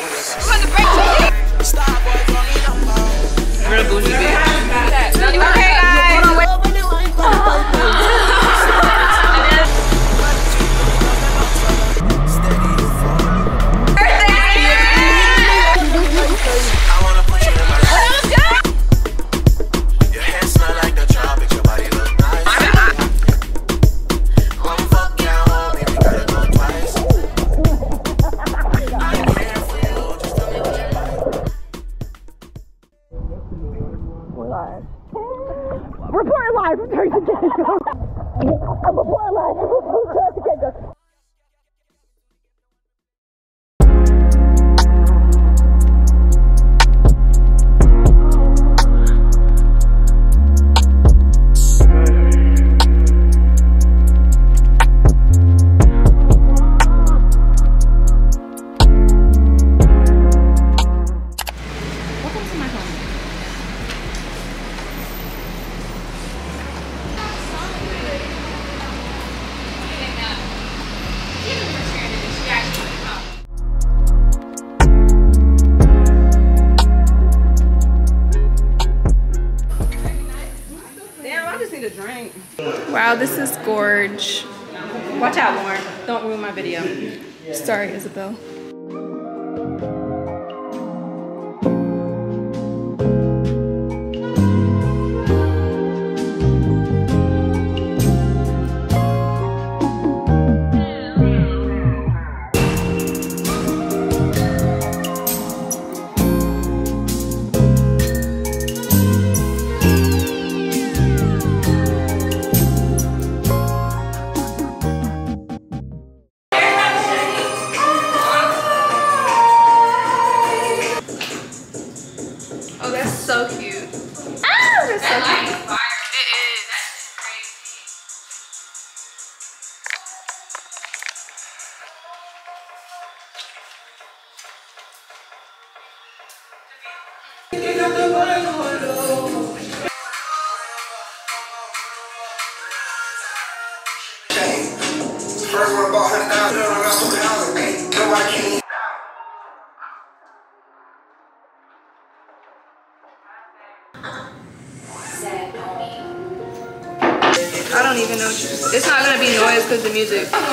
Real music.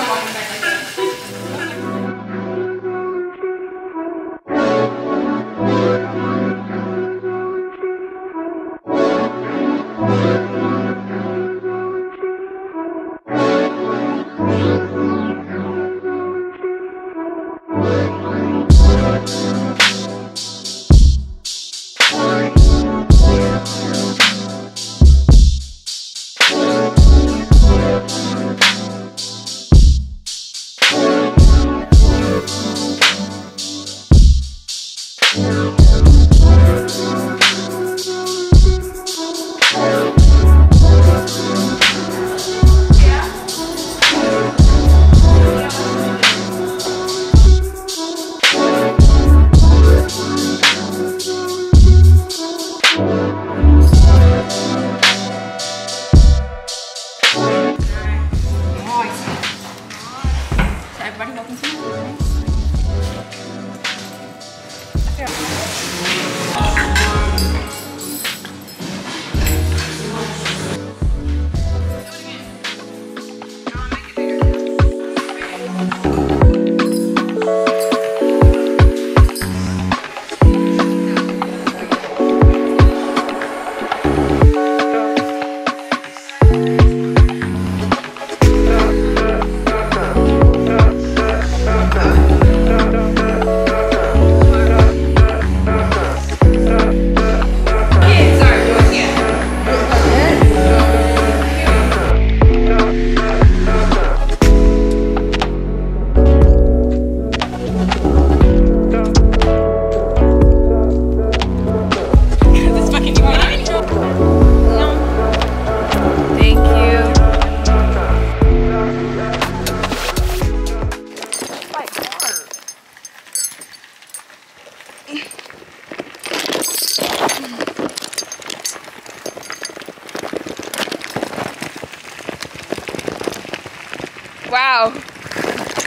Wow.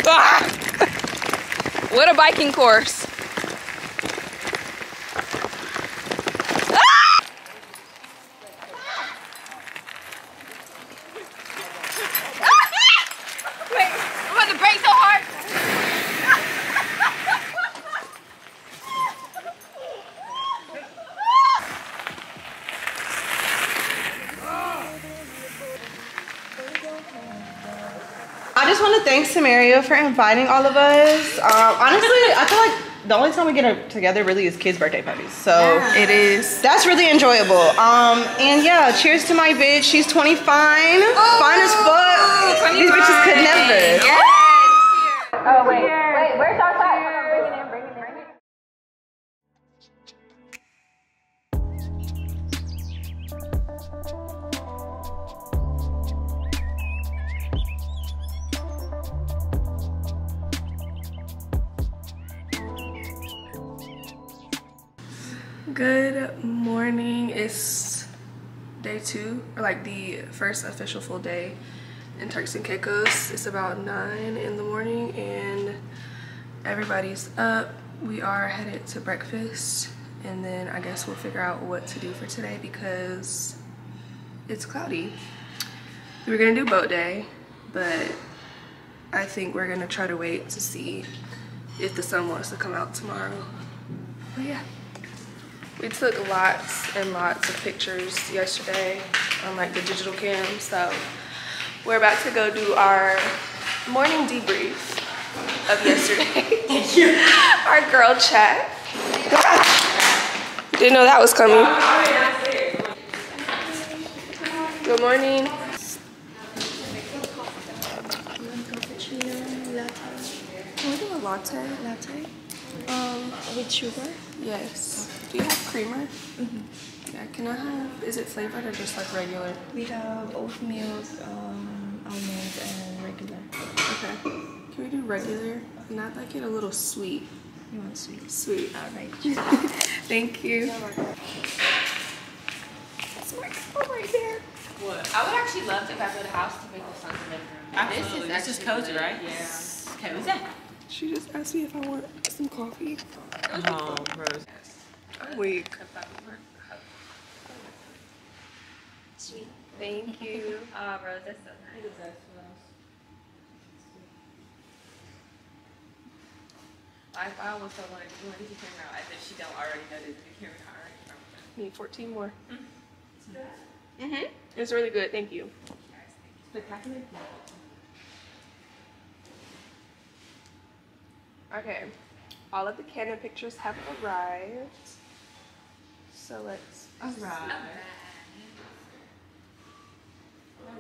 Ah! What a biking course. Also, thanks to Mario for inviting all of us. Um, honestly, I feel like the only time we get together really is kids' birthday parties. So It is. that's really enjoyable. Um, and yeah, cheers to my bitch. She's 25, fine as fuck. These bitches could never. Oh first official full day in Turks and Caicos. It's about nine in the morning and everybody's up. We are headed to breakfast and then I guess we'll figure out what to do for today because it's cloudy. We were gonna do boat day, but I think we're gonna try to wait to see if the sun wants to come out tomorrow. But yeah. We took lots and lots of pictures yesterday on like the digital cam. So we're about to go do our morning debrief of yesterday. Thank you. our girl chat. Didn't know that was coming. Good morning. Can we do a latte? Latte. Um, with sugar? Yes. Do you have creamer? Mm-hmm. Yeah, can I have, is it flavored or just like regular? We have oatmeal, um, almonds, and regular. Okay. Can we do regular? Not like it a little sweet. You want sweet? Sweet. All right. Thank you. That's my girl right there. What? I would actually love to, if I built a house, to make the sun's bedroom. Absolutely. This is actually cozy, good. right? Yeah. Cozy. She just asked me if I want some coffee. Oh, Rose. I'm weak. Sweet. Thank you. Oh, Rose, that's so nice. I, I almost don't want to do anything camera as if she don't already know this new camera already. Need 14 more. Mm-hmm. It's really good. Thank you. Okay. All of the Canon pictures have arrived. So let's. Alright.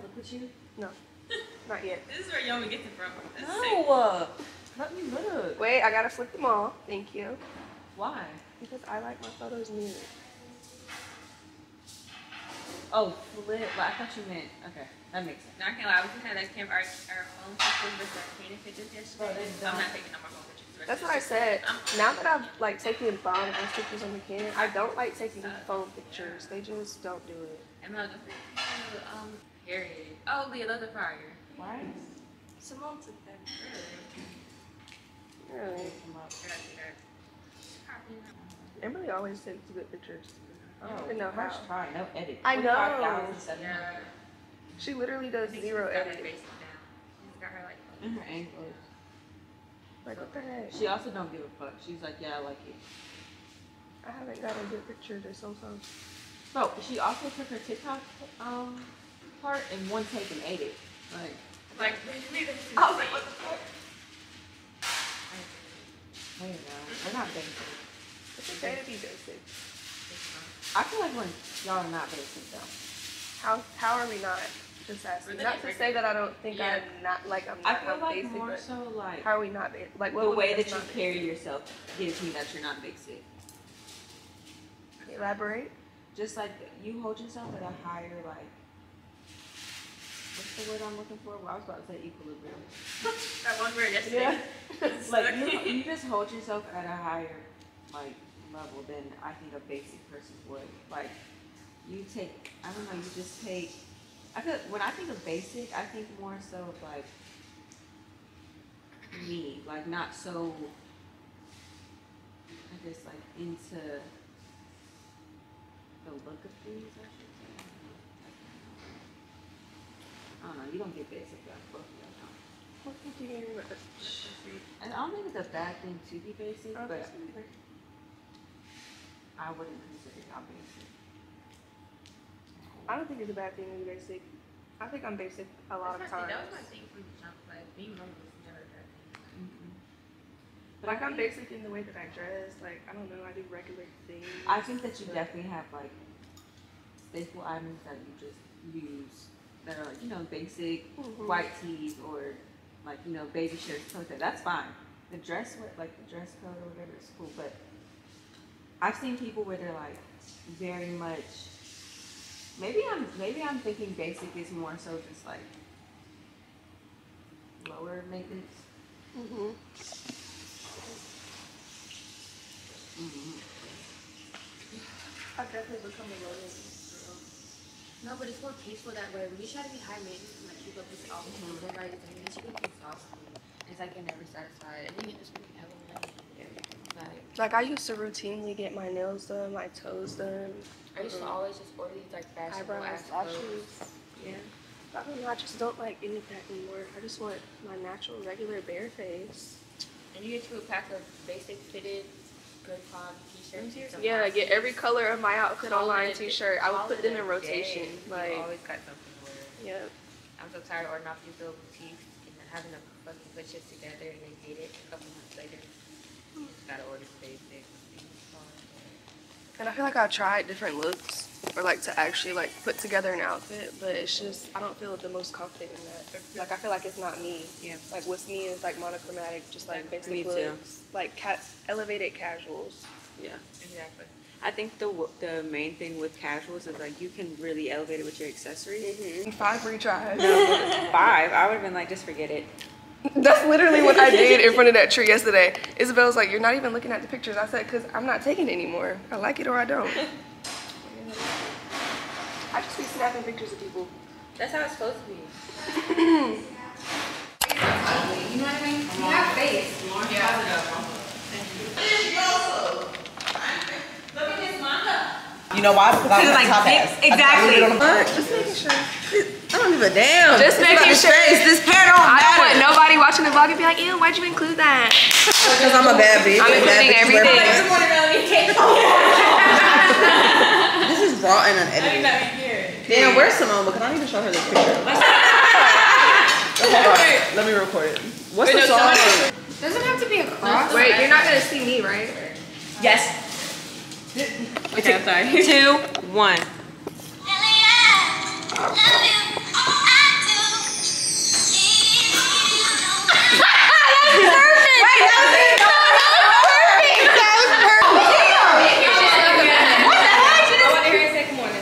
Look at you. No, not yet. This is where you want me to get it from. This is No. uh, Let me look. Wait, I gotta flip them all. Thank you. Why? Because I like my photos mirrored. Oh, flip. Like, I thought you meant. Okay, that makes sense. No, I can't lie. We just had that camp our, our phone pictures with the Canon pictures yesterday. I'm not taking no more phone pictures. That's what I said. I'm- Now that I've like taken bomb ass pictures on the Canon, I don't like taking phone pictures. They just don't do it. And my other friend, oh, um, Harriet. Oh, Leah, another fire. Why? Simone took them. Really? Really? Emily always takes good pictures. I don't even know how. First try, no edit. I know. 25,700. Yeah. She literally does zero She's got her editing. face down. She's got her like. And her angles. Like what the heck? She also don't give a fuck. She's like, yeah, I like it. I haven't got a good picture this whole time. No, she also took her TikTok um part in one take and ate it. Like, Like, leave it to I was like, what the fuck? There you go. We're not basic. It's okay to be basic. I feel like when y'all are not basic though. How how are we not? Just asking. Not to say that I don't think Yeah. I'm not like I'm I not feel I'm like basic, more so like how are we not basic? Like what the way that you not carry yourself gives me that you're not basic. basic? Elaborate. Just like you hold yourself at a higher like what's the word I'm looking for? Well, I was about to say equilibrium. That one word yesterday. like you, you just hold yourself at a higher like level than I think a basic person would. Like you take I don't know, you just take I feel when I think of basic, I think more so of like me, like not so I guess like into the look of things I should say. I don't know, you don't get basic that both of y'all don't. What did you hear about this? And I don't think it's a bad thing to be basic, oh, but I wouldn't consider y'all basic. I don't think it's a bad thing to be basic. I think I'm basic a lot of That's my thing. times. That was my thing from the jump. Like being normal was never that thing. Mm-hmm. But Like I I'm basic in the way that I dress. Like I don't know, I do regular things. I think that you definitely have like staple items that you just use that are like, you know, basic Mhm. white tees or like, you know, baby shirts, like that. That's fine. The dress like the dress code or whatever is cool, but I've seen people where they're like very much maybe I'm maybe I'm thinking basic is more so just like lower maintenance. Mm-hmm. Mm-hmm. I've definitely become a low maintenance. No, but it's more peaceful that way. When you try to be high maintenance and like keep up with all the things everybody's doing, you get exhausted. It's like you're never satisfied. And then you end up spending hella. Like Like I used to routinely get my nails done, my toes done, I used to um, always just order these like fashionable eyebrows, ass clothes. lashes. Yeah. I don't know, I just don't like any of that anymore. I just want my natural, regular bare face. And you get you a pack of basic fitted, good quality t-shirts. and some Yeah, get every color of my outfit Call online it a- t-shirt. I would call put them in rotation. day. You Like, always got something to wear. yeah. I'm so tired of ordering off these little boutiques and having to fucking put shit together and then hate it a couple months later. You just gotta order the basic. And I feel like I've tried different looks or like to actually like put together an outfit, but it's just I don't feel the most confident in that. Like I feel like it's not me. Yeah. Like what's me is like monochromatic, just like basic Me too. like elevated casuals. Yeah. Exactly. I think the the main thing with casuals is like you can really elevate it with your accessories. Mm-hmm. Five retries. Five, I would have been like, just forget it. That's literally what I did in front of that tree yesterday. Isabel's like, "You're not even looking at the pictures." I said, "Cause I'm not taking it anymore. I like it or I don't." I just be snapping pictures of people. That's how it's supposed to be. You know what I mean? You have face. You know why? Because I'm like, top ass. exactly. Just making sure. I don't give a damn. Just making sure. Face. This pair don't I don't want nobody watching the vlog and be like, "Ew, why'd you include that?" Because I'm a bad bitch. I'm including bitches wear everything. pants. This is raw and unedited. Damn, where's Simone? Because I need to show her this picture. Hold on. Let me record it. What's the song? Doesn't have to be a cross. Wait, you're not gonna see me, right? Yes. Okay, I'm sorry. Two, one.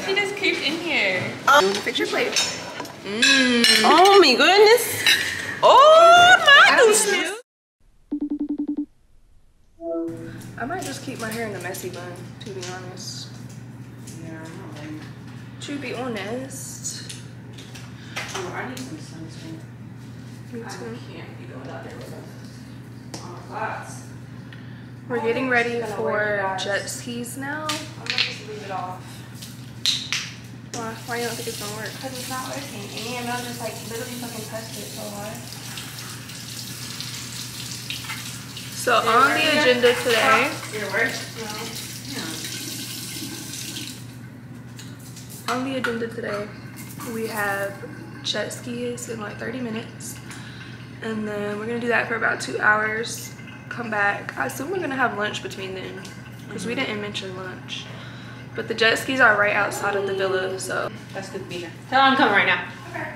She just creeped in here. Picture plate. Mm. Oh my goodness. Oh my goodness. I might just keep my hair in a messy bun, to be honest. Yeah. To be honest. I need some sunscreen. Me too. can't be going out there with a class. We're getting oh, ready for jet skis now. I'm gonna just leave it off. Why, why you don't think it's gonna work? Because it's not working. And I'm just like literally fucking touched it so hard. So on the agenda today, It works? No. Yeah. on the agenda today, we have jet skis in like 30 minutes. And then we're gonna do that for about two hours. Come back. I assume we're gonna have lunch between then. Because we mm-hmm. didn't mention lunch. But the jet skis are right outside of the villa, so. That's good to be here. Tell her I'm coming right now. Okay.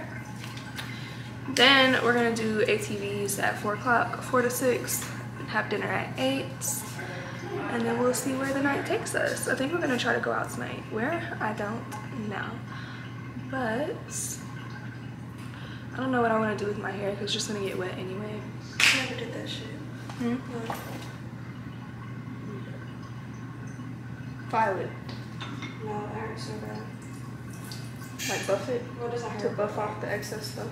Then we're gonna do ATVs at four o'clock, four to six, and have dinner at eight. And then we'll see where the night takes us. I think we're gonna try to go out tonight. Where? I don't know. But I don't know what I wanna do with my hair because it's just gonna get wet anyway. I never did that shit. Hmm. Violet. No, it hurts so bad. Like buff it What does that to buff off the excess stuff.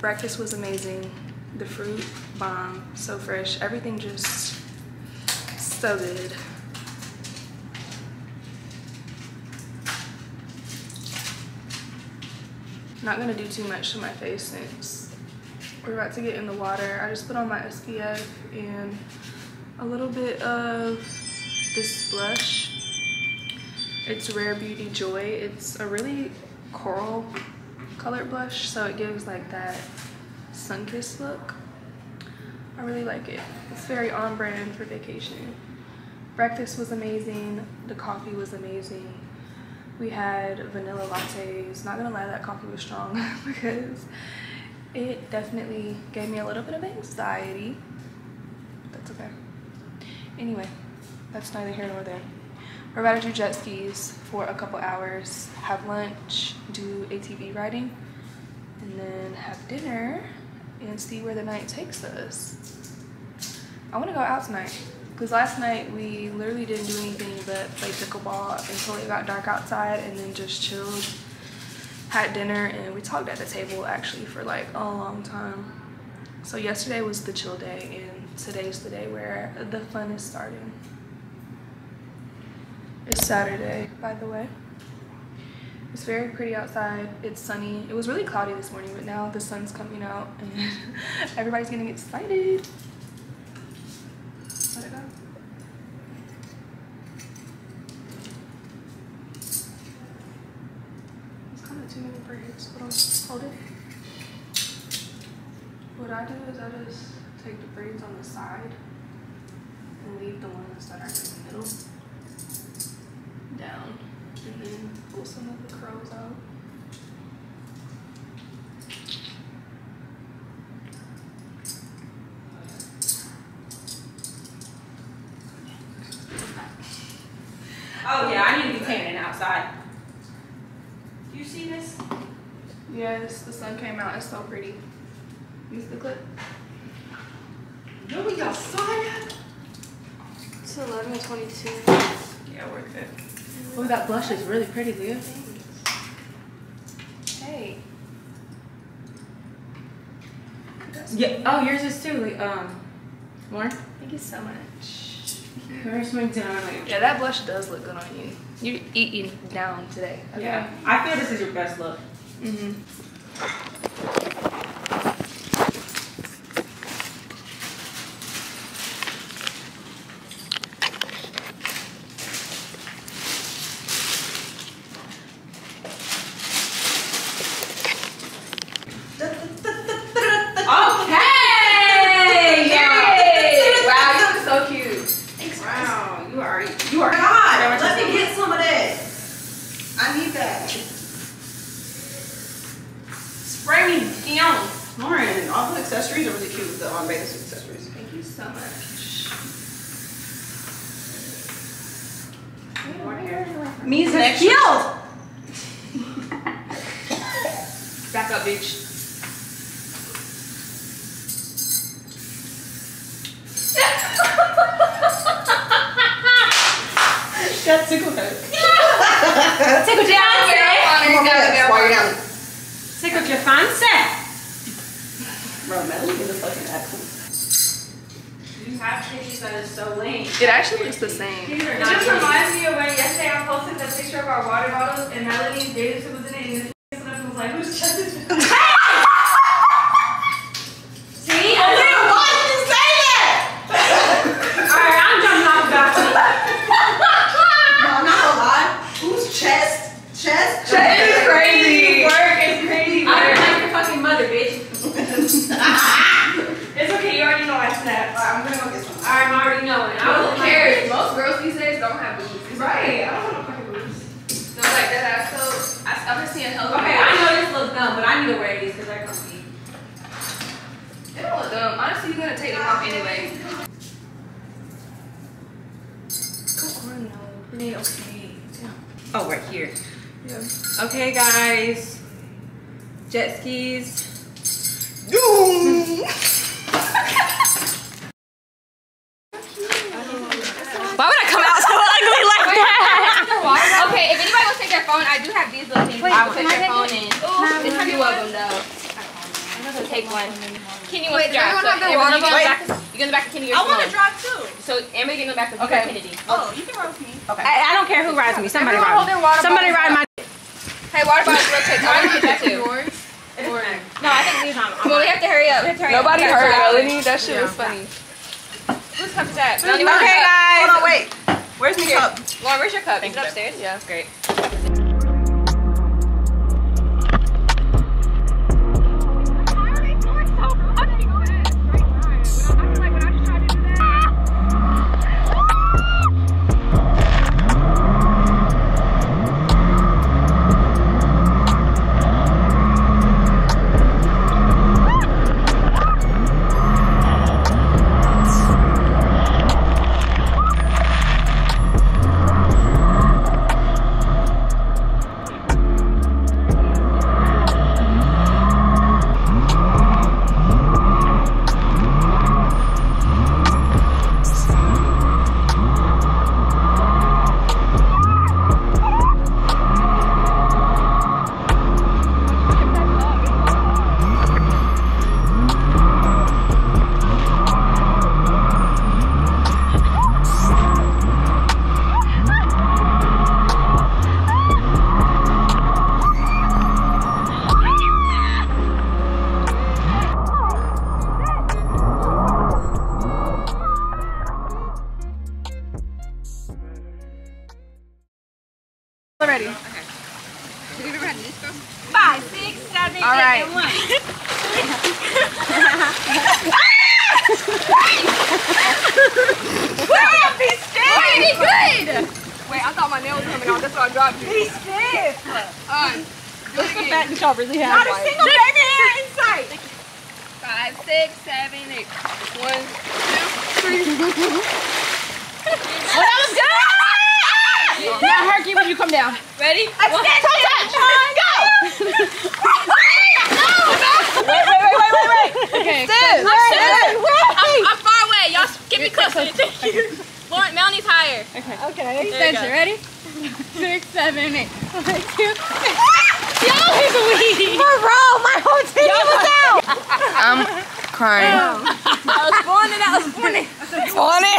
Breakfast was amazing. The fruit, bomb, so fresh. Everything just so good. Not gonna do too much to my face since we're about to get in the water. I just put on my SPF and a little bit of this blush. It's Rare Beauty Joy. It's a really coral colored blush, so it gives like that sun-kissed look. I really like it. It's very on brand for vacation. Breakfast was amazing. The coffee was amazing. We had vanilla lattes. Not gonna lie, that coffee was strong because it definitely gave me a little bit of anxiety. That's okay. Anyway, that's neither here nor there. We're about to do jet skis for a couple hours, have lunch, do ATV riding, and then have dinner and see where the night takes us. I want to go out tonight because last night we literally didn't do anything but play pickleball until it got dark outside and then just chilled, had dinner, and we talked at the table actually for like a long time. So yesterday was the chill day and today's the day where the fun is starting. It's Saturday, by the way. It's very pretty outside. It's sunny. It was really cloudy this morning, but now the sun's coming out and everybody's getting excited. Let it go. It's kind of too many braids, but I'll hold it. What I do is I just take the braids on the side and leave the ones that are in the middle down and then pull some of the curls out. Oh yeah, I need to be tanning outside. Do you see this? Yes, the sun came out. It's so pretty. Use the clip. No, we outside. It's 11:22. Yeah, we're good. Oh, that blush is really pretty, Leah. Hey. Yeah. Oh, yours is too. Like, um, Lorin. Thank you so much. Where's my down? Yeah, that blush does look good on you. You're eating down today. Okay? Yeah. I feel this is your best look. Mm-hmm. Okay. Wow, you look so cute. Wow, you are you are God, let me get some of this. I need that. spray me down. Lorin, all the accessories are really cute. The on Vegas accessories. Thank you so much. Me's Next. killed. Back up, bitch. Got tickled her. Tickle your fancy. Come on, Max, while you're down. Tickle your fancy. Bro, Melanie is a fucking accent. You have pictures that is so lame. It actually looks the same. These are It not just easy. reminds me of when yesterday I posted that picture of our water bottles and Melanie Davidson was in it and this stood up and was like, whose chest is this? See? I didn't Why did you say that? Alright, I'm jumping off the balcony. No, I'm not gonna lie. Whose chest? Chest? It's crazy work. It's crazy I'm work. like your fucking mother, bitch. It's okay. You already I snapped. I'm gonna go get some. I'm already knowing. I don't care. cares? Most girls these days don't have boobs. Right. I don't want no fucking boobs. No, like that. I so I, I've been seeing hella. Okay, I know this looks dumb, but I need to wear these because they're comfy. They don't look dumb. Honestly, you're gonna take them off anyway. Come on, no. We need OCD. Oh, right here. Yeah. Okay, guys. Jet skis. Why would I come out so ugly like that? okay, if anybody wants to take their phone, I do have these little things. I will take your phone in. This might be one of them though. I'm gonna take one. Kenny wants to drive. So Amber, you the back. You the back of Kenny or I want to drive too. So Amber, in the back of Okay. Kennedy. Oh, you can ride with me. I, I don't care who rides me. Somebody ride me. Somebody ride my. Hey, water bottles real quick. I want to get too. Yours? No, I think these on. Well, we have to hurry up. We have to hurry Nobody up. heard Okay, Melanie. That shit was funny. Whose cup is that? Okay, guys. Hold on, wait. Where's my cup? Lorin, where's your cup? Is it upstairs? Yeah. Great. Crying. Oh. I was born and I was born in. Funny.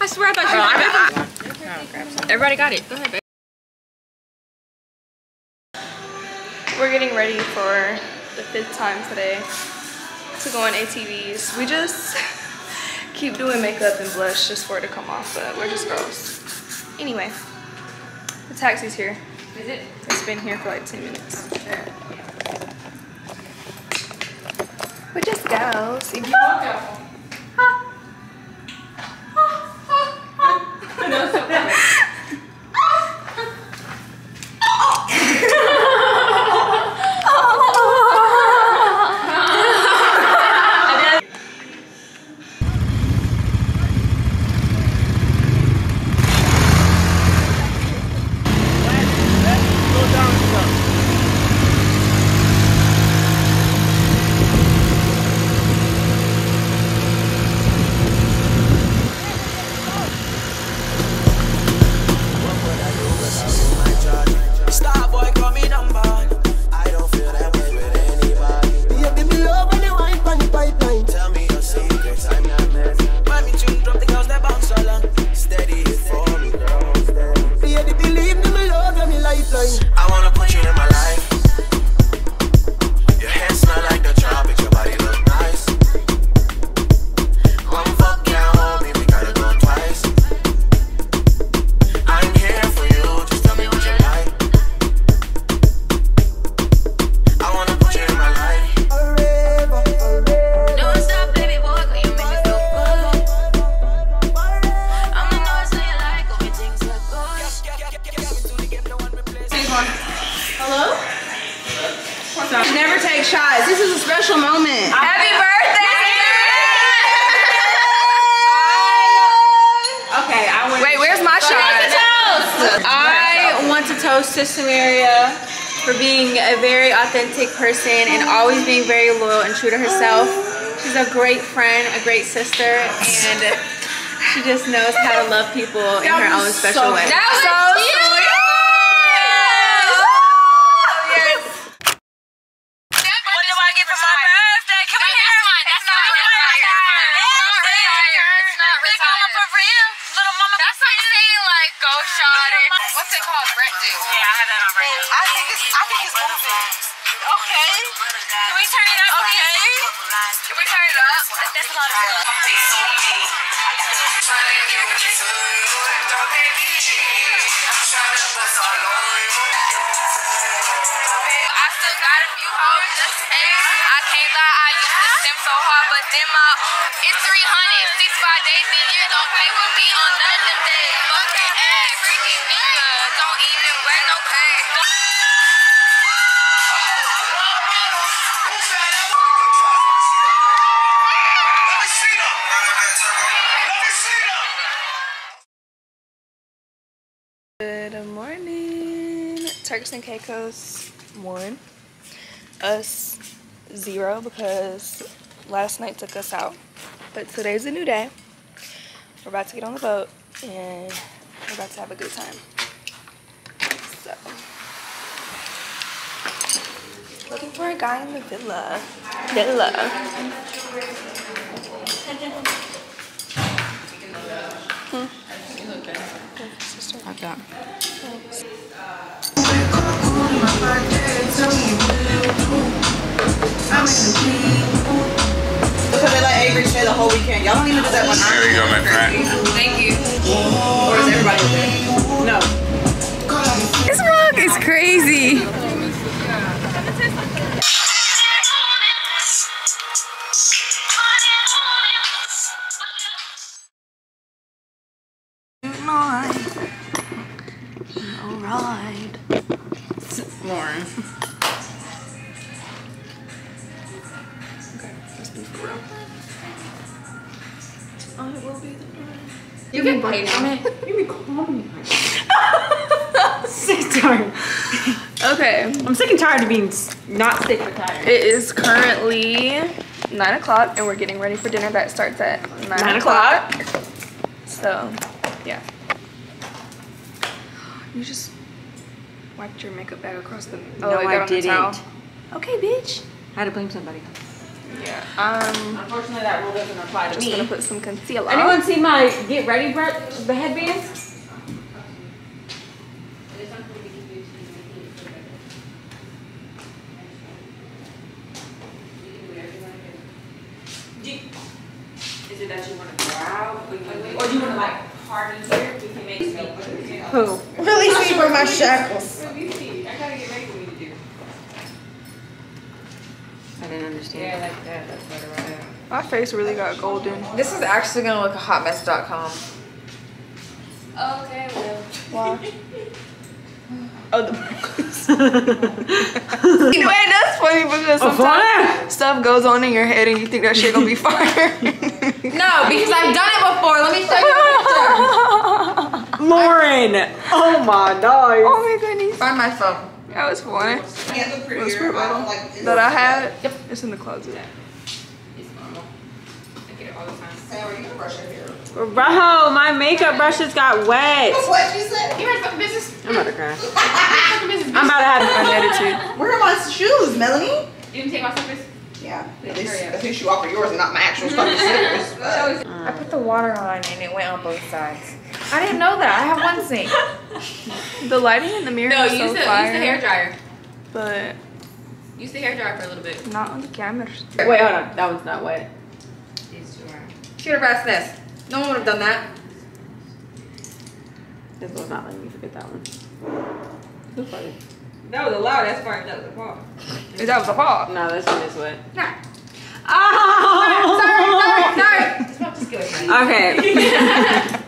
I swear I thought you Everybody got it. Go ahead, babe. We're getting ready for the fifth time today to go on ATVs. We just keep doing makeup and blush just for it to come off, but we're just girls. Anyway, the taxi's here. Is it? It's been here for like 10 minutes. Oh, We're just girls. If you Star great sister, and she just knows how to love people in her own special way. That was So cute. What do I get for my birthday? Can we hear mine? That's not It's Big mama for real? Little mama That's like saying like go shot it. What's it called? Yeah, I have that on right now. I think it's I think it's moving. Okay. Can we turn That's a lot of stuff. I still got a few hoes just say. I can't lie, I used to sim so hard, but then my it's 300, six five days a year. Don't play with Good morning. Turks and Caicos one. Us zero because last night took us out. But today's a new day. We're about to get on the boat and we're about to have a good time. So looking for a guy in the villa. Villa. like that. Look like Avery Chair the whole weekend. Y'all don't even do that one. There you go, my friend. Thank you. Or is everybody there? No. This vlog is crazy. Tired of being not sick but tired. it is currently nine o'clock, and we're getting ready for dinner that starts at nine, Nine o'clock. So, yeah. You just wiped your makeup bag across the. Oh, No, it got I on the towel. didn't. Okay, bitch. I had to blame somebody. Yeah. Um, Unfortunately, that rule doesn't apply to just gonna put some concealer. Anyone see my get ready bre- the headbands? Is it that you want to go out, or you want to like party here? We can make speak. Who? Release me from my shackles. I gotta get ready for me to do. I didn't understand. Yeah, like that. That's better right there. My face really got golden. This is actually gonna look a hotmess.com. Okay, oh, well. Why? oh, the Anyway, that's funny because oh, sometimes stuff goes on in your head and you think that shit gonna be fire. No, because I've done it before. Let me show you a picture. Lorin! Oh my god. oh my goodness. Find my phone. That was fun. Can't look What's prettier. for I don't like. That I had? Yep. It's in the closet. It's normal. I get it all the time. Sarah, you can brush your hair. Bro, my makeup brushes got wet. What she said? You mind fucking business? I'm about to cry. Fucking business. I'm about to have An attitude. Where are my shoes, Melanie? You didn't take my slippers? Yeah. Yeah, At least, hurry up. at least you offer yours and not my actual fucking slippers. but- I put the water on and it went on both sides. I didn't know that. I have one sink. The lighting in the mirror No, is use so the, use the hair dryer. but Use the hair dryer for a little bit. not on the cameras. Wait, hold on. That one's not wet. These two are. Should have asked this. No one would have done that. This one's not letting me forget that one. That's funny. That was a loud ass part. That was a part. That was a fog? No, this one is wet. Nah. Oh! Sorry, sorry, sorry. Just give it a Okay.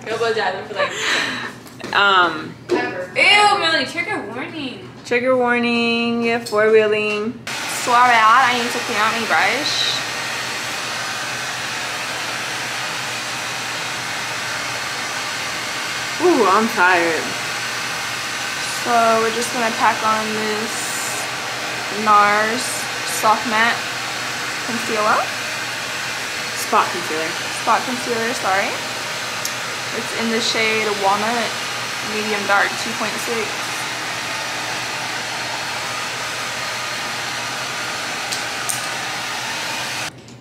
Elbow jab for like. um, Ew, Melanie, trigger warning. trigger warning, four wheeling. Suave out. I need to clean out my brush. Ooh, I'm tired. So we're just gonna pack on this NARS Soft Matte Concealer. Spot concealer. Spot Concealer, sorry. It's in the shade Walnut Medium Dark 2.6.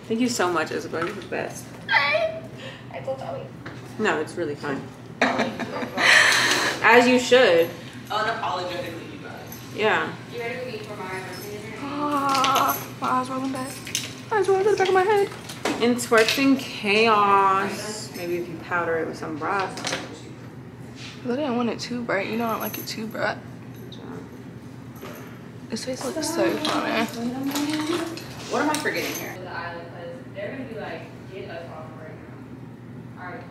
Thank you so much, Isabel. You're the best. I told Tommy. No, it's really fine. As you should. Unapologetically, you guys. Yeah. You ready with me for my Ah, my eyes rolling back. My eyes rolling to the back of my head. In Turks and Caicos. Maybe if you powder it with some broth. I didn't want it too bright. You know I don't like it too bright. This face looks so funny. What am I forgetting here? the island because they're gonna be like, get us off right now. Alright,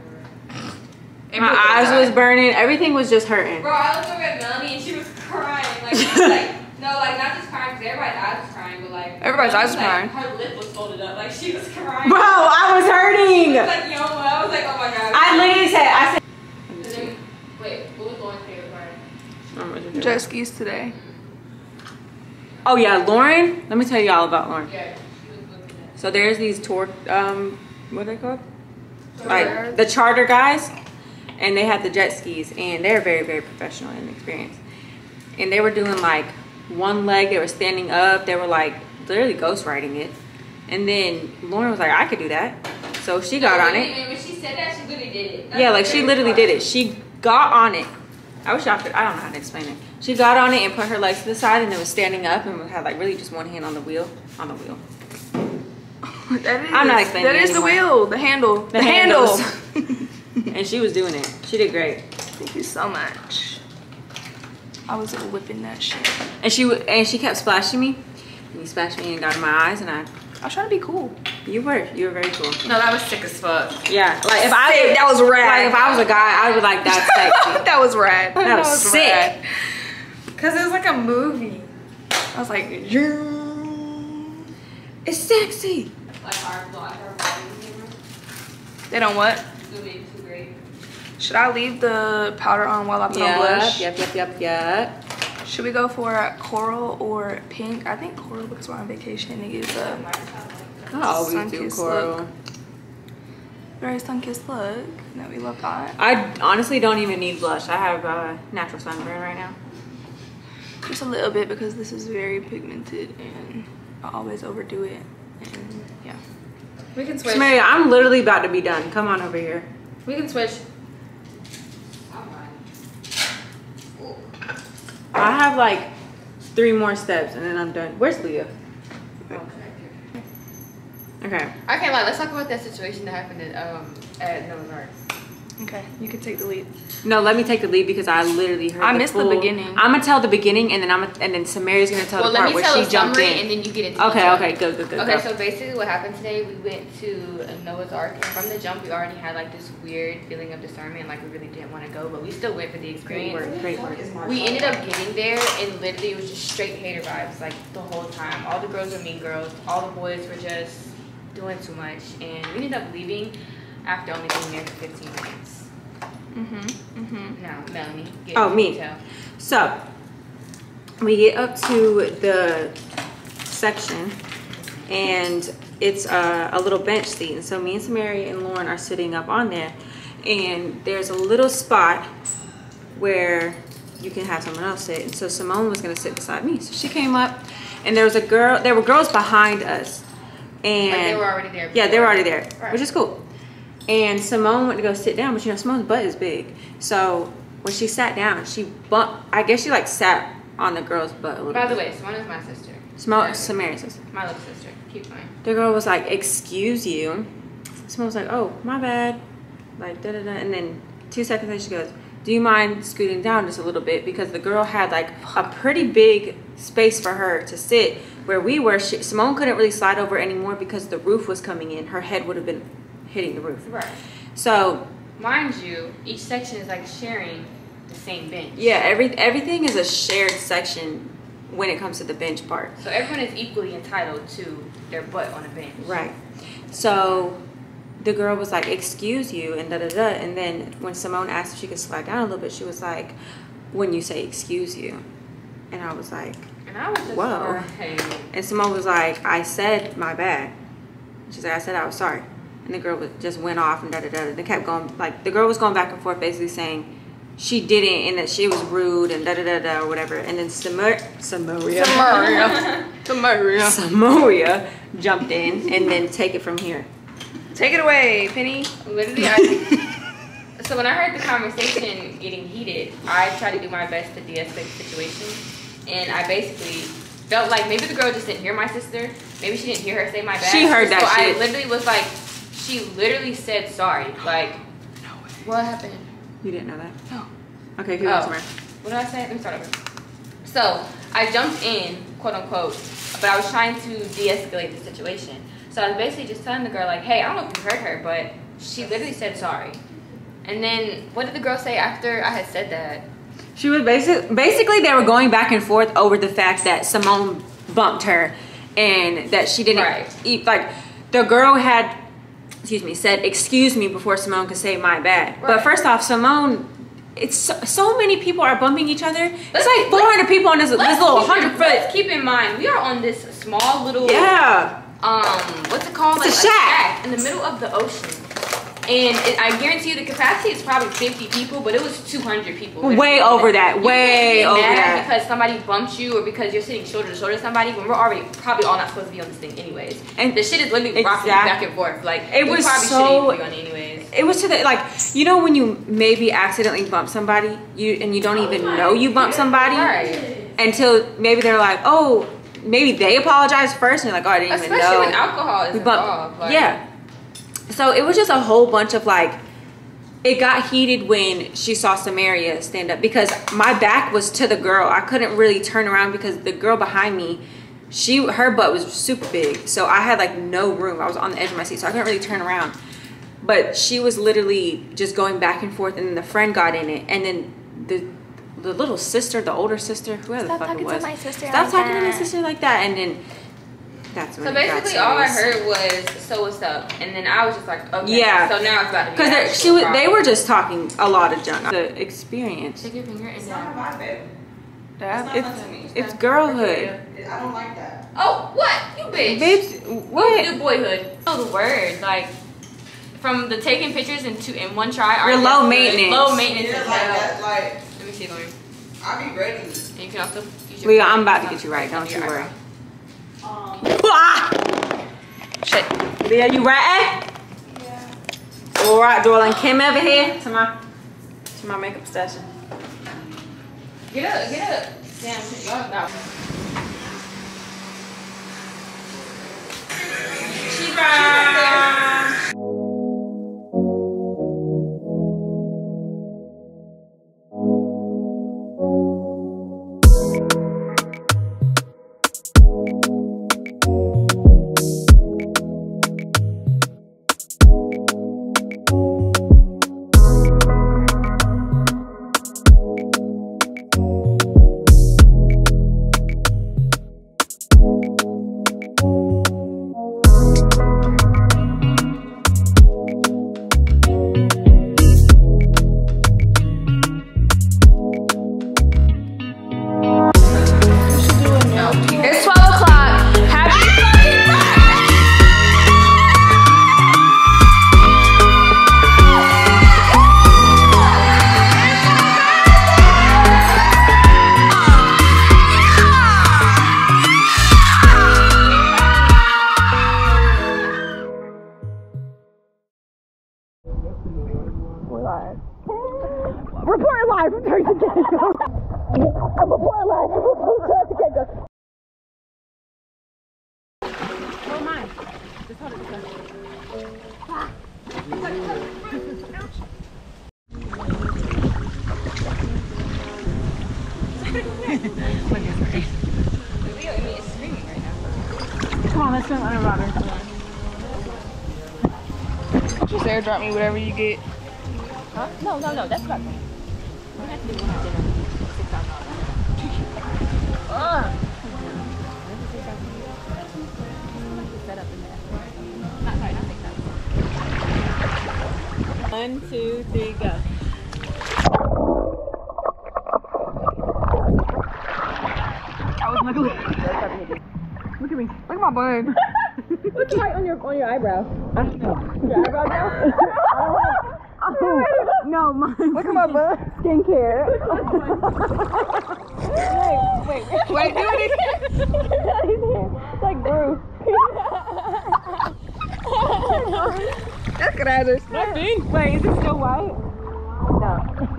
My eyes was burning. Everything was just hurting. Bro, I looked over at Melanie and she was crying. Like, she was like, no, like not just crying because everybody's eyes was crying, but like Everybody's eyes was like, crying. Her lip was folded up, like she was crying. Bro, I was hurting. was like, yo, I was like, oh my god. I literally said, I said. Then- Wait, what was Lorin's favorite part? Jet skis today. Oh yeah, Lorin. Let me tell you all about Lorin. Yeah, she was looking at. So there's these tour, um, what are they called? Like the charter guys, and they had the jet skis, and they're very, very professional and experienced. And they were doing like one leg, they were standing up, they were like literally ghost riding it. And then Lorin was like, I could do that. So she got on it. And when she said that, she literally did it. That's Yeah, like she literally part. did it. She got on it. I wish I could. I don't know how to explain it. She got on it and put her legs to the side, and then was standing up and had like really just one hand on the wheel. On the wheel. That is, I'm not explaining That it is the wheel, the handle. The, The handle. handles. and she was doing it. She did great. Thank you so much. I was whipping that shit. And she and she kept splashing me. And he splashed me and got in my eyes, and I I was trying to be cool. You were. You were very cool. No, that was sick as fuck. Yeah. Like if I Sick, that was rad. Like if I was a guy, I would be like that's sexy. that was rad. That was sick. rad. Cause it was like a movie. I was like, It's sexy. Like our, like our bodies in room. they don't what? It's gonna be too great. Should I leave the powder on while I put on Yep, blush? yep, yep, yep, yep. Should we go for coral or pink? I think coral because we're on vacation. It gives a I always do coral. look. very sun-kissed look. And we love that. I honestly don't even need blush. I have uh, natural sunburn right now. Just a little bit because this is very pigmented and I always overdo it. And yeah. We can switch. Samaria, I'm literally about to be done. Come on over here. We can switch. I have like three more steps and then I'm done. Where's Leah? Okay. I can't. Let's talk about that situation that happened at um at Noah's Ark. Okay, you can take the lead. No, let me take the lead because I literally heard. I the missed the beginning. I'm gonna tell the beginning and then I'm gonna, and then Samaria's gonna tell Well, the part where she jumped in. and then you get into Okay, detail. okay, good, good, good. Okay, go. so basically what happened today, we went to Noah's Ark, and from the jump, we already had like this weird feeling of discernment, like we really didn't want to go, but we still went for the experience. Great experience. work, great work. We ended up getting there, and literally it was just straight hater vibes, like the whole time. All the girls were mean girls, all the boys were just doing too much, and we ended up leaving after only being there for 15 minutes. Mm-hmm. Mm-hmm. Now, Melanie, Oh, me. detail. So we get up to the section and it's a, a little bench seat. And so me and Samaria and Lorin are sitting up on there. And there's a little spot where you can have someone else sit. And so Simone was gonna sit beside me. So she came up and there was a girl, there were girls behind us. And Like they were already there. yeah, they were already there, Right. which is cool. And Simone went to go sit down, but you know, Simone's butt is big. So when she sat down, she bumped, I guess she like sat on the girl's butt a little By the way, Simone is my sister. Simone, Samaria's sister. My little sister. Keep going. The girl was like, excuse you. Simone was like, oh, my bad. Like, da da da. And then two seconds later, she goes, do you mind scooting down just a little bit? Because the girl had like a pretty big space for her to sit. Where we were, she, Simone couldn't really slide over anymore because the roof was coming in. Her head would have been hitting the roof. Right. So Mind you, each section is like sharing the same bench. Yeah, every everything is a shared section when it comes to the bench part. So everyone is equally entitled to their butt on a bench. Right. So the girl was like, "Excuse you," and da da da. And then when Simone asked if she could slide down a little bit, she was like, "When you say excuse you," and I was like, And I was Whoa. like, and Simone was like, "I said my bad." She's like, "I said I was sorry," and the girl just went off and da da da. They kept going like the girl was going back and forth, basically saying. She didn't, and that she was rude, and da da da da, or whatever. And then Samar- Samaria, Samaria. Samaria. Samoria jumped in and then take it from here. Take it away, Penny. literally, I. so when I heard the conversation getting heated, I tried to do my best to de-escalate the situation, and I basically felt like maybe the girl just didn't hear my sister. Maybe she didn't hear her say my bad. She heard that so shit. I literally was like, she literally said sorry. Like, what happened? You didn't know that? No. Okay, keep Oh. going. What did I say? Let me start over. So I jumped in, quote unquote, but I was trying to de-escalate the situation. So I was basically just telling the girl like, "Hey, I don't know if you heard her, but she literally said sorry." And then what did the girl say after I had said that? She was basic, basically they were going back and forth over the fact that Simone bumped her and that she didn't Right. eat like the girl had excuse me said excuse me before Simone could say my bad. But first off, Simone it's so, so many people are bumping each other. Let's- it's like 400 people on this, this little keep in- 100 Let's foot. keep in mind we are on this small little Yeah. um what's it called? It's a shack. in the middle of the ocean. And it, I guarantee you the capacity is probably 50 people, but it was 200 people. Way over that. You Way over that. because somebody bumped you or because you're sitting shoulder to shoulder with somebody when we're already probably all not supposed to be on this thing anyways. And- the shit is literally rocking back and forth. Like It was probably so- shouldn't be on it anyways. It was to the like you know when you maybe accidentally bump somebody you and you don't even know you bumped somebody Right. until maybe they're like oh maybe they apologize first and you're like oh I didn't even know. Especially when alcohol is we bumped involved. Like, yeah so it was just a whole bunch of like it got heated when she saw Samaria stand up because my back was to the girl. I couldn't really turn around because the girl behind me she her butt was super big, so I had like no room. I was on the edge of my seat, so I couldn't really turn around. But she was literally just going back and forth, and then the friend got in it, and then the the little sister, the older sister, whoever Stop the fuck it talking to was, my sister stop like talking to my sister like that, and then that's when So Basically, all I heard was "so what's up," and then I was just like, "Okay." Yeah. So now it's about to be. Because they're- she was, they were just talking a lot of junk. The experience. Stick your finger in Not there. my babe. That, not it's, nothing to me. it's girlhood. I don't like that. Oh, what you bitch? Babes, You oh, what? do boyhood. Oh, the word like. From the taking pictures in two in one try. You're low maintenance. Low maintenance Yeah, like hell. that, like Let me see, Lorin. I'll be ready. And you can also use your Leah, I'm about to get you right. Don't you worry. Ah! Shit. Leah, you ready? yeah. All right, darling. Kim over here to my to my makeup station. Get up, get up. Damn, y'all got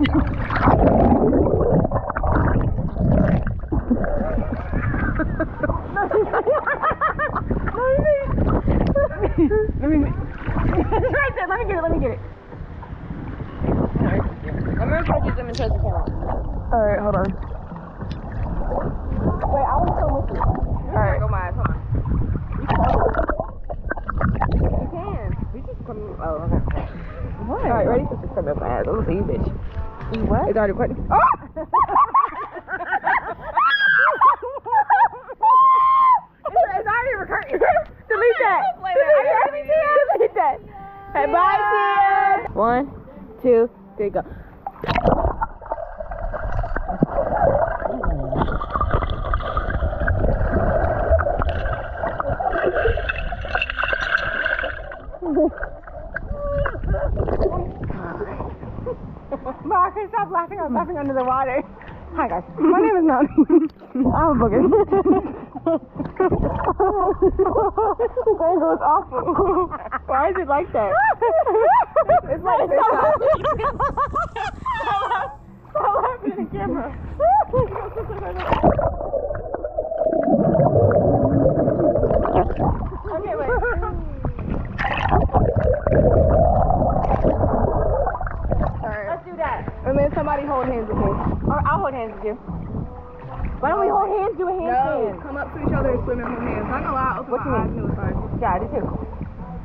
Yeah. You what? It's already quite. Oh! it's, it's already recording. Delete that. Delete that. Delete that. Hey, bye, Tia. One, two, three, go. Marcus, stop laughing. I'm laughing under the water. Hi, guys. My name is Melanie. I'm a booger. this angle is awful. Why is it like that? it's like this. Stop laughing at the camera. okay, wait. Alright. Let's do that. And then somebody hold hands with me. Or I'll hold hands with you. Why don't we hold hands, do a No, handstand? come up to each other and swim and hold hands. Not gonna lie, open What you my eyes mean? and it was fine. Yeah, I do too.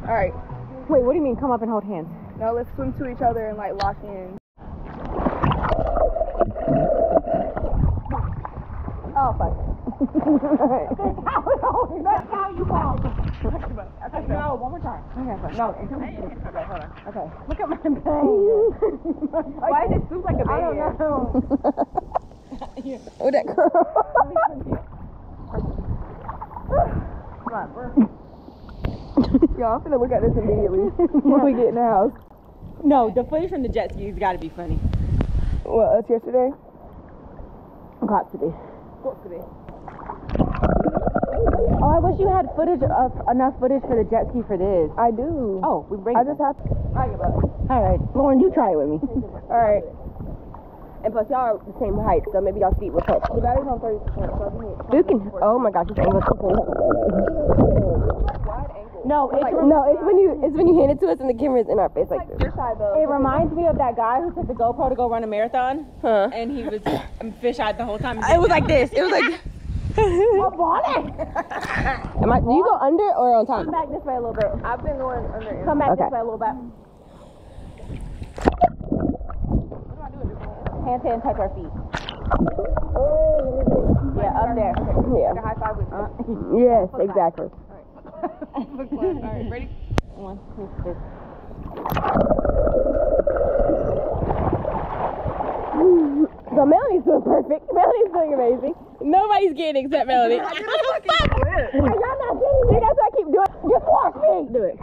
All right. Wait, what do you mean come up and hold hands? Now let's swim to each other and like lock in. Oh, fuck. That's how you fall. Okay, no, one more time. Okay, no, until we Okay, hold on. Okay. Look at my bang. Why is it soup like a baby? I don't know. Oh, that girl. Y'all, I'm finna look at this immediately when we get in the house. No, the footage from the jet ski's gotta be funny. What, us yesterday? Got to be. Got to. Oh, I wish you had footage of enough footage for the jet ski for this. I do. Oh, we bring I it. just have to. I give up. All right, Lorin, you try it with me. All right. And plus, y'all are the same height, so maybe y'all feet will touch. The battery's on 30%, so I can hit. You can. Oh my gosh, this angle is too No, it's No, it's when you it's when you hand it to us and the camera's in our face like this. Side though. It reminds me of that guy who took the GoPro to go run a marathon, Huh? and he was fish eyed the whole time. It was like this. It was like. Am I? Do you go under or on top? Come back this way a little bit. I've been going under. Come back Okay. this way a little bit. Hands, hands, touch our feet. Yeah, up there. Yeah. High five with uh, me. Yes, exactly. All right, ready? One, two, three. So Melanie's doing perfect. Melanie's doing amazing. Nobody's getting except Melanie. I did a fucking flip. Y'all not getting it. That's why I keep doing. Just watch me do it.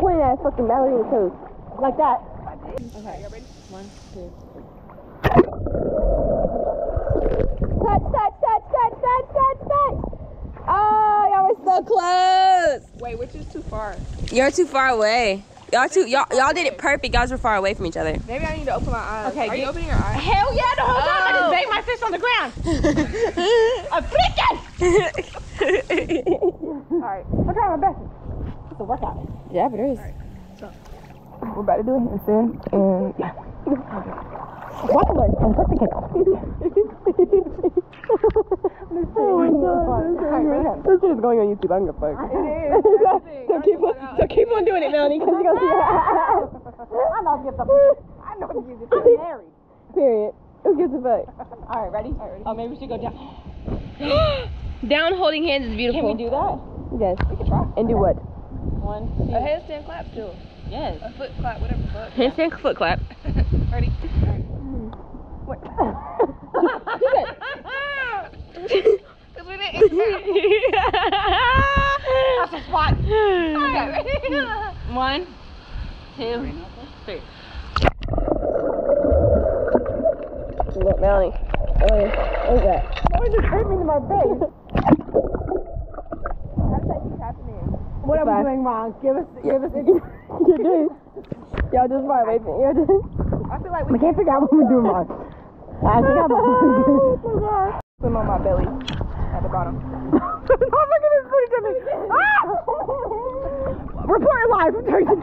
Pointing at fucking Melanie in the toes. Like that. One, two. Touch, touch, touch, touch, touch, touch, touch. Oh, y'all were so close. Wait, which is too far? You're too far away. Y'all too. Y'all y'all did it perfect. Y'all were far away from each other. Maybe I need to open my eyes. Okay, Are you opening your eyes? Hell yeah, the whole time I Oh. just banged my fist on the ground. I'm freaking! All right. I'm trying my best. It's a workout. yeah, but it is. We're about to do a handstand. And yeah. What was I'm such a kid. Oh my god. This shit is going on YouTube. I don't give a fuck. It is. So keep on, so keep on doing it, Melanie, because you're gonna see I know get the I know you get I'm married. Period. Who gives a fuck? Alright, ready? Oh maybe we should go down. Down holding hands is beautiful. Can we do that? Yes. We can try. And do what? One, two. A handstand clap too. Yes. A foot clap, whatever the fuck. Handstand foot clap. Ready? Because we didn't That's a spot. Okay, ready? One, two, three. Look, Melanie. Oh, Melanie, what is that? Someone just hurt me in my face. How does that keep happening? What am I doing wrong? Give us, give us. You do. Y'all just away from Y'all just. I feel like I we can't figure out what we're doing wrong. I think I'm Oh swim on my belly at the bottom. Oh my goodness, please tell me. Ah! Report live from Turkey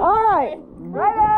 All right. Ready?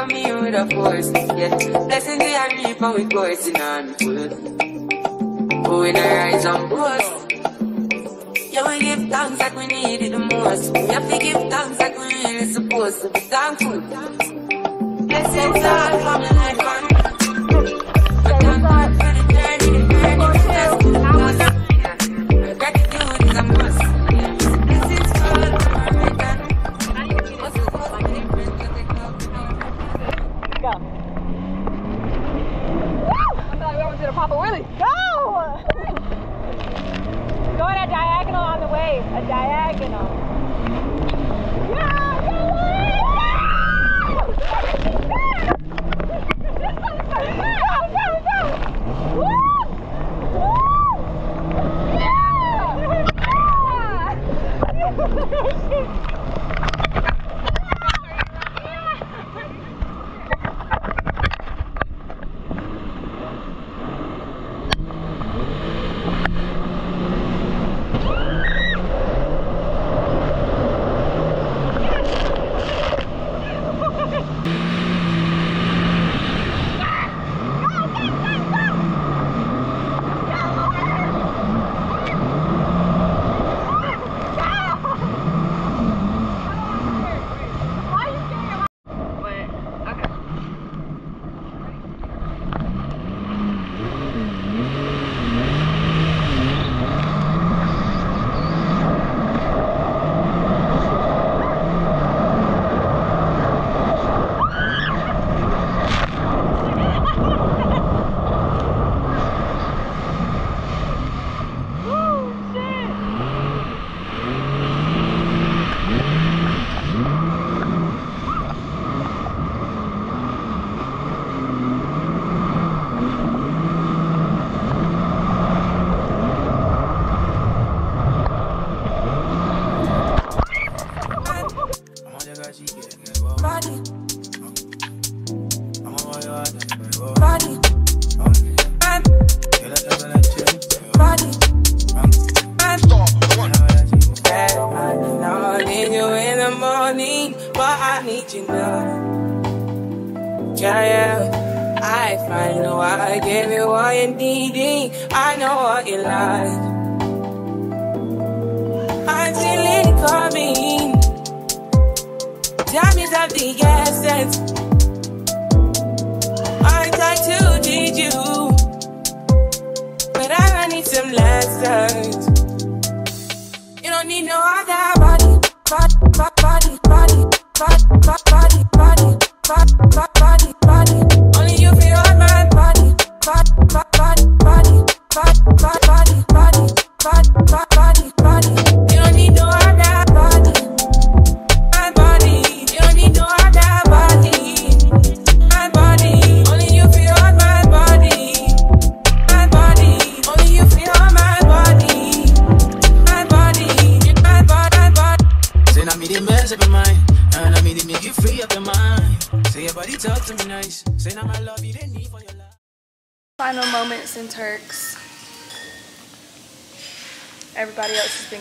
Are coming with a force, yeah. Blessing the and reap and we coursing on full. Who in the rise and boast? Yeah, we give thanks like we need it the most. We have to give thanks like we really supposed to be thankful. Blessings all from the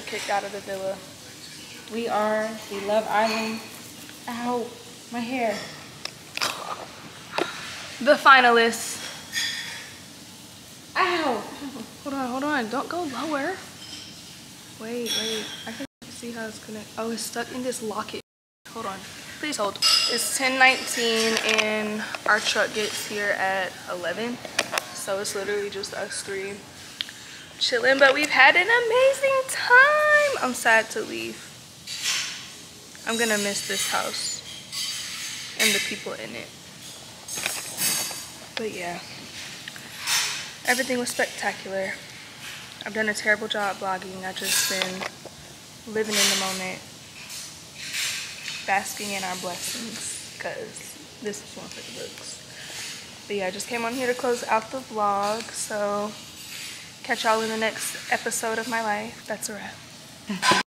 kicked out of the villa. We are the Love Island. Ow, my hair. The finalists. Ow. Hold on, hold on. Don't go lower. Wait, wait. I can see how it's connected. Oh, it's stuck in this locket. Hold on. Please hold. It's 10:19 and our truck gets here at 11. So it's literally just us three chilling, but we've had an amazing time. I'm sad to leave. I'm gonna miss this house and the people in it. But yeah, everything was spectacular. I've done a terrible job vlogging. I've just been living in the moment, basking in our blessings, because this is one for the books. But yeah, I just came on here to close out the vlog, so catch y'all in the next episode of my life. That's a wrap.